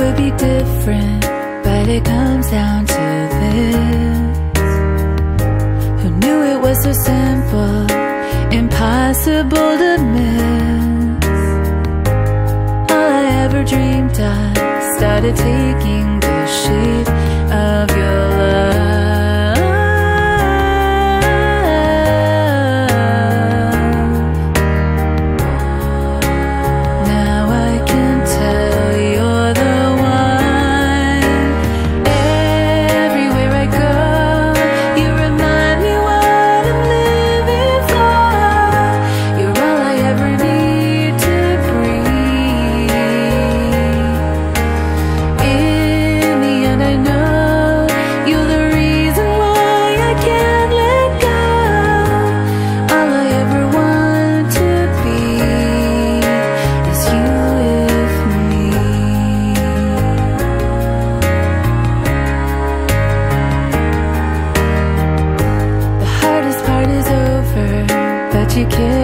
would be different, but it comes down to this. Who knew it was so simple, impossible to miss? All I ever dreamed of started taking the shape of your you kiss